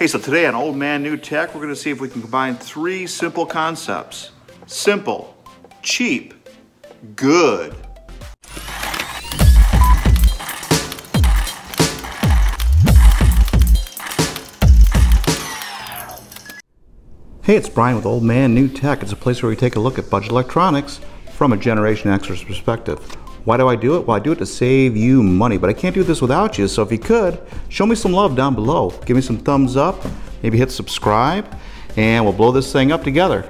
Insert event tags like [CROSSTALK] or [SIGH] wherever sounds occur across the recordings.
Hey, so today on Old Man New Tech, we're gonna see if we can combine three simple concepts. Simple, cheap, good. Hey, it's Brian with Old Man New Tech. It's a place where we take a look at budget electronics from a Generation Xer's perspective. Why do I do it? Well, I do it to save you money, but I can't do this without you. So if you could, show me some love down below. Give me some thumbs up, maybe hit subscribe, and we'll blow this thing up together.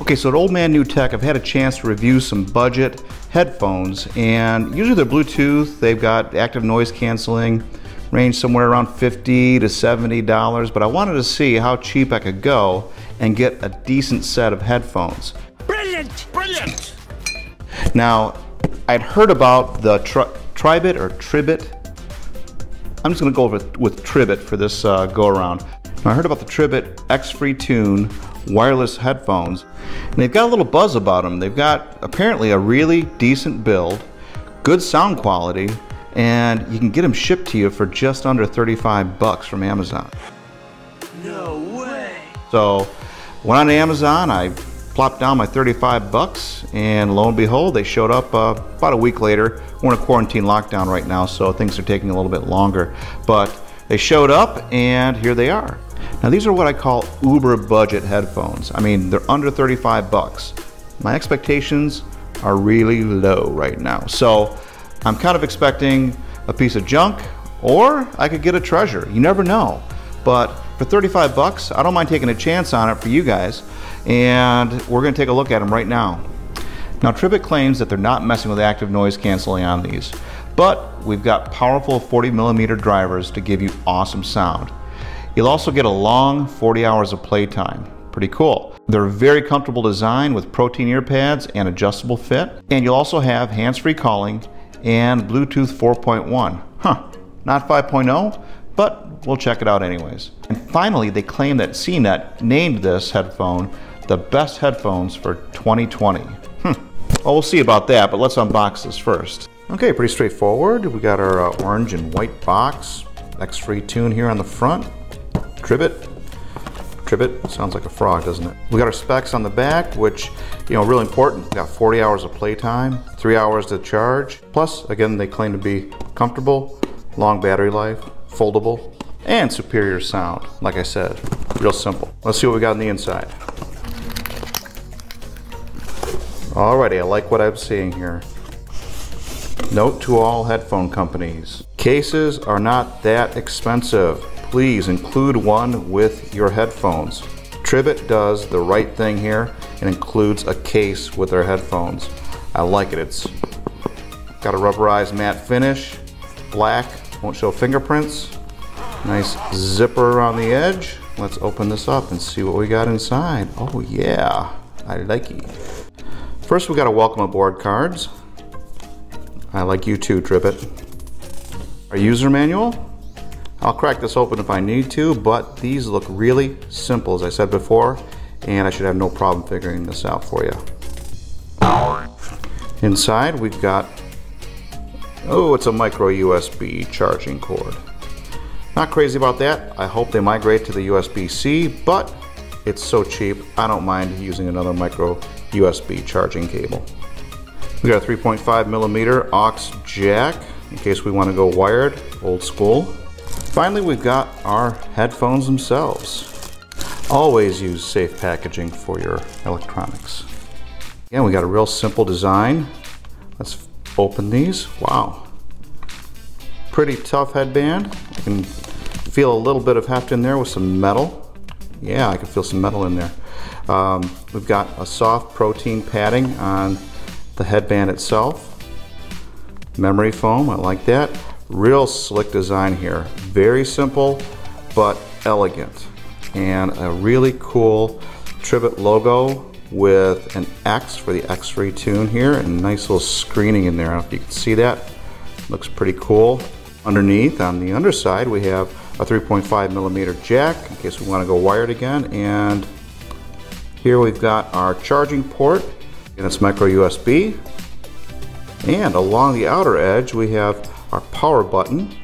Okay, so at Old Man New Tech, I've had a chance to review some budget headphones, and usually they're Bluetooth, they've got active noise canceling, range somewhere around 50 to $70, but I wanted to see how cheap I could go and get a decent set of headphones. Now, I'd heard about the tri Tribit or Tribit. I'm just going to go over with Tribit for this uh, go around. I heard about the Tribit X Free Tune wireless headphones, and they've got a little buzz about them. They've got apparently a really decent build, good sound quality, and you can get them shipped to you for just under 35 bucks from Amazon. No way! So, went on Amazon, I plopped down my 35 bucks, and lo and behold, they showed up uh, about a week later. We're in a quarantine lockdown right now, so things are taking a little bit longer. But they showed up, and here they are. Now, these are what I call uber budget headphones. I mean, they're under 35 bucks. My expectations are really low right now. So, I'm kind of expecting a piece of junk, or I could get a treasure. You never know. But for 35 bucks, I don't mind taking a chance on it for you guys. And we're going to take a look at them right now. Now, Tribit claims that they're not messing with active noise canceling on these, but we've got powerful 40 millimeter drivers to give you awesome sound. You'll also get a long 40 hours of playtime. Pretty cool. They're a very comfortable design with protein ear pads and adjustable fit. And you'll also have hands-free calling and Bluetooth 4.1. Huh, not 5.0, but we'll check it out anyways. And finally, they claim that CNET named this headphone the best headphones for 2020. Hmm. Well, we'll see about that, but let's unbox this first. Okay, pretty straightforward. We got our uh, orange and white box. X-Free tune here on the front. Tribit. Tribit sounds like a frog, doesn't it? We got our specs on the back, which, you know, really important. We got 40 hours of playtime, three hours to charge. Plus, again, they claim to be comfortable, long battery life, foldable, and superior sound. Like I said, real simple. Let's see what we got on the inside. Alrighty, I like what I'm seeing here. Note to all headphone companies. Cases are not that expensive. Please include one with your headphones. Tribit does the right thing here and includes a case with their headphones. I like it. It's got a rubberized matte finish, black, won't show fingerprints. Nice zipper around the edge. Let's open this up and see what we got inside. Oh yeah, I like it. First, we've got a welcome aboard cards. I like you too, Tribit. Our user manual. I'll crack this open if I need to, but these look really simple, as I said before, and I should have no problem figuring this out for you. Inside, we've got, oh, it's a micro USB charging cord. Not crazy about that. I hope they migrate to the USB-C, but it's so cheap, I don't mind using another micro USB charging cable. We got a 3.5 millimeter aux jack in case we want to go wired, old school. Finally, we've got our headphones themselves. Always use safe packaging for your electronics. Again, we got a real simple design. Let's open these. Wow. Pretty tough headband. I can feel a little bit of heft in there with some metal. Yeah, I can feel some metal in there. Um, we've got a soft protein padding on the headband itself. Memory foam, I like that. Real slick design here. Very simple, but elegant. And a really cool Tribit logo with an X for the X-Free tune here and nice little screening in there. I don't know if you can see that. Looks pretty cool. Underneath, on the underside, we have a 3.5 millimeter jack in case we want to go wired again. And here we've got our charging port and it's micro USB. And along the outer edge we have our power button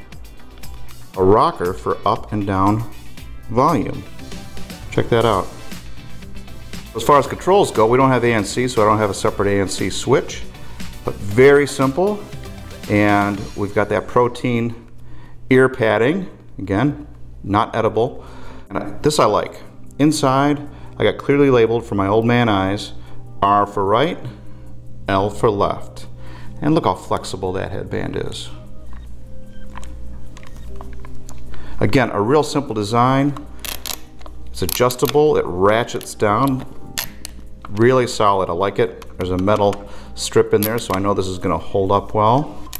a rocker for up and down volume. Check that out. As far as controls go, we don't have ANC, so I don't have a separate ANC switch, but very simple. And we've got that protein ear padding, again, not edible. And I, this I like. Inside, I got clearly labeled for my old man eyes, R for right, L for left. And look how flexible that headband is. Again, a real simple design. It's adjustable, it ratchets down. Really solid, I like it. There's a metal strip in there, so I know this is gonna hold up well.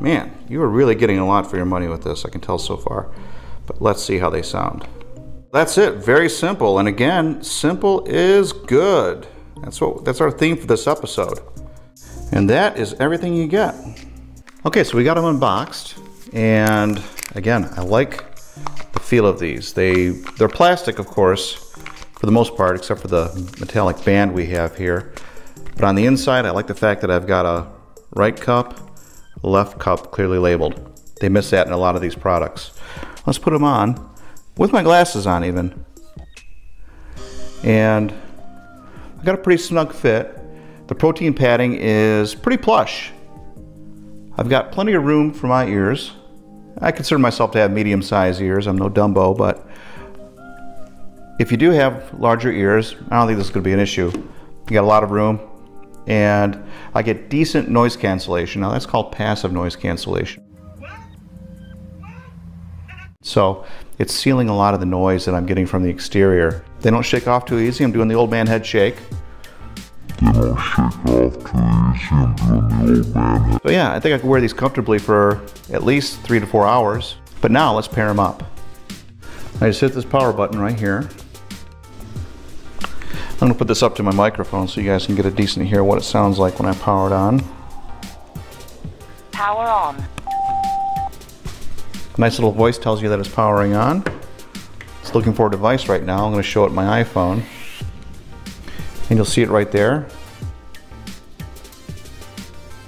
Man, you are really getting a lot for your money with this, I can tell so far. But let's see how they sound. That's it, very simple. And again, simple is good. That's what that's our theme for this episode. And that is everything you get. Okay, so we got them unboxed. And again, I like the feel of these. They, they're plastic, of course, for the most part, except for the metallic band we have here. But on the inside, I like the fact that I've got a right cup, left cup clearly labeled. They miss that in a lot of these products. Let's put them on, with my glasses on even. And I got a pretty snug fit. The protein padding is pretty plush. I've got plenty of room for my ears. I consider myself to have medium-sized ears. I'm no Dumbo, but if you do have larger ears, I don't think this is going to be an issue. You got a lot of room, and I get decent noise cancellation. Now that's called passive noise cancellation. So it's sealing a lot of the noise that I'm getting from the exterior. They don't shake off too easy. I'm doing the old man head shake. They don't shake off too easy. I'm doing the old man head. So yeah, I think I can wear these comfortably for at least three to four hours. But now let's pair them up. I just hit this power button right here. I'm gonna put this up to my microphone so you guys can get a decent hear what it sounds like when I power it on. Power on. Nice little voice tells you that it's powering on. It's looking for a device right now. I'm gonna show it my iPhone. And you'll see it right there.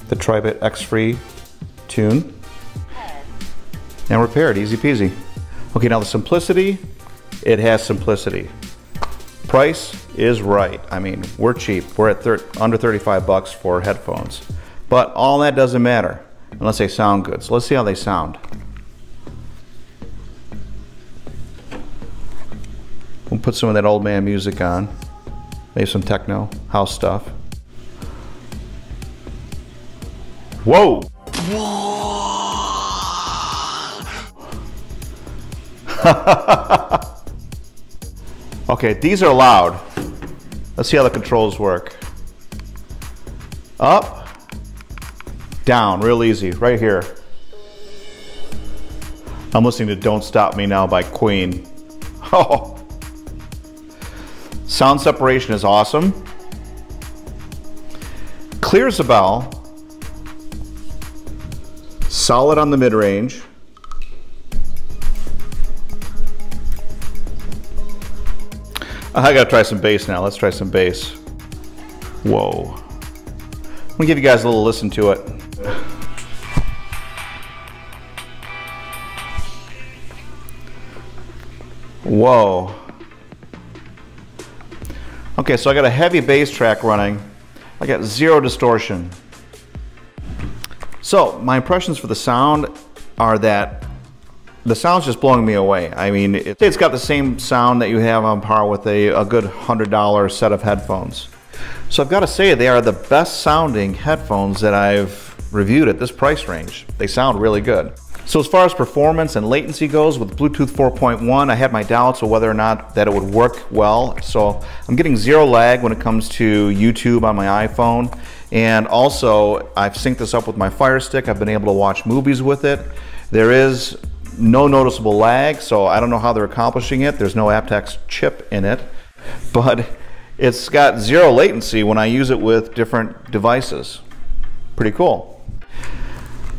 The Tribit X-Free tune. And repaired, easy peasy. Okay, now the simplicity, it has simplicity. Price is right. I mean, we're cheap. We're at thir under 35 bucks for headphones. But all that doesn't matter unless they sound good. So let's see how they sound. Put some of that old man music on. Maybe some techno, house stuff. Whoa! [LAUGHS] okay, these are loud. Let's see how the controls work. Up, down, real easy, right here. I'm listening to Don't Stop Me Now by Queen. [LAUGHS] Oh. Sound separation is awesome. Clear as a bell. Solid on the mid-range. Uh, I gotta try some bass now. Let's try some bass. Whoa. I'm gonna give you guys a little listen to it. Whoa. Okay, so I got a heavy bass track running. I got zero distortion. So my impressions for the sound are that the sound's just blowing me away. I mean, it, it's got the same sound that you have on par with a, a good $100 set of headphones. So I've got to say they are the best sounding headphones that I've reviewed at this price range. They sound really good. So as far as performance and latency goes with Bluetooth 4.1, I had my doubts of whether or not that it would work well. So I'm getting zero lag when it comes to YouTube on my iPhone. And also I've synced this up with my Fire Stick. I've been able to watch movies with it. There is no noticeable lag, so I don't know how they're accomplishing it. There's no aptX chip in it, [LAUGHS] but it's got zero latency when I use it with different devices. Pretty cool.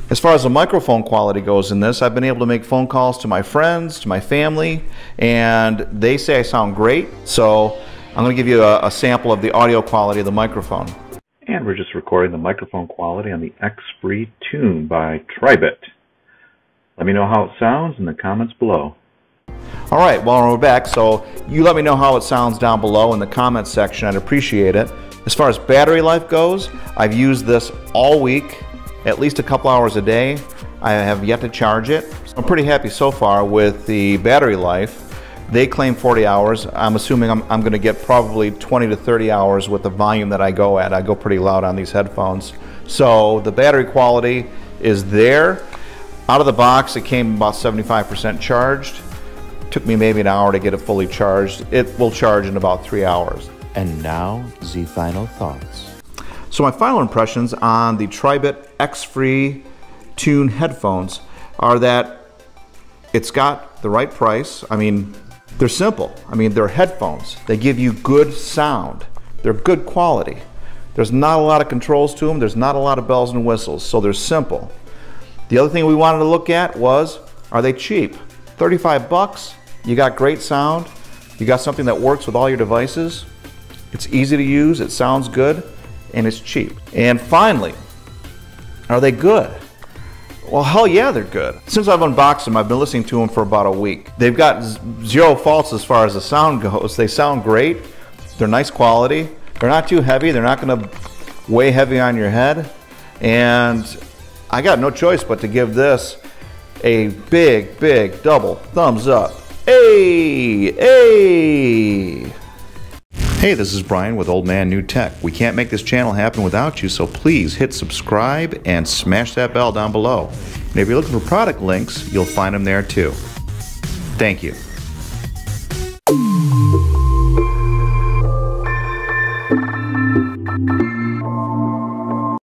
As far as the microphone quality goes in this, I've been able to make phone calls to my friends, to my family, and they say I sound great. So I'm going to give you a, a sample of the audio quality of the microphone. And we're just recording the microphone quality on the X-Free Tune by Tribit. Let me know how it sounds in the comments below. All right, well, we're back. So you let me know how it sounds down below in the comments section. I'd appreciate it. As far as battery life goes, I've used this all week, at least a couple hours a day. I have yet to charge it. I'm pretty happy so far with the battery life. They claim 40 hours. I'm assuming I'm, I'm going to get probably 20 to 30 hours with the volume that I go at. I go pretty loud on these headphones. So the battery quality is there. Out of the box, it came about 75% charged. Took me maybe an hour to get it fully charged. It will charge in about three hours. And now, the final thoughts. So my final impressions on the Tribit X-Free Tune headphones are that it's got the right price. I mean, they're simple. I mean, they're headphones. They give you good sound. They're good quality. There's not a lot of controls to them. There's not a lot of bells and whistles, so they're simple. The other thing we wanted to look at was, are they cheap? 35 bucks, you got great sound, you got something that works with all your devices, it's easy to use, it sounds good, and it's cheap. And finally, are they good? Well, hell yeah, they're good. Since I've unboxed them, I've been listening to them for about a week. They've got zero faults as far as the sound goes. They sound great. They're nice quality. They're not too heavy. They're not going to weigh heavy on your head. And I got no choice but to give this a big, big double thumbs up. Hey, hey. Hey, this is Brian with Old Man New Tech. We can't make this channel happen without you, so please hit subscribe and smash that bell down below. And if you're looking for product links, you'll find them there too. Thank you.